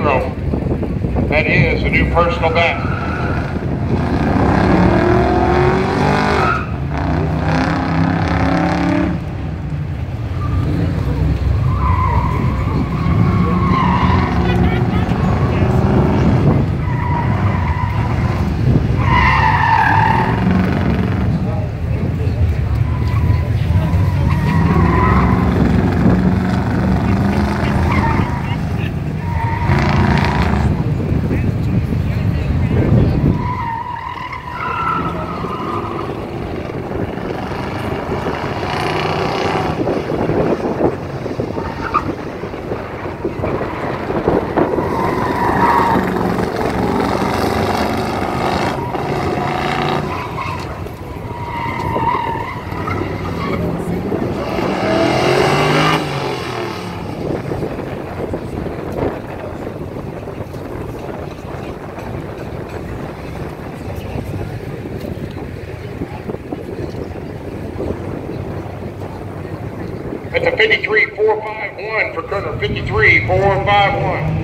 That is a new personal best. It's a 53-451 for Colonel 53-451.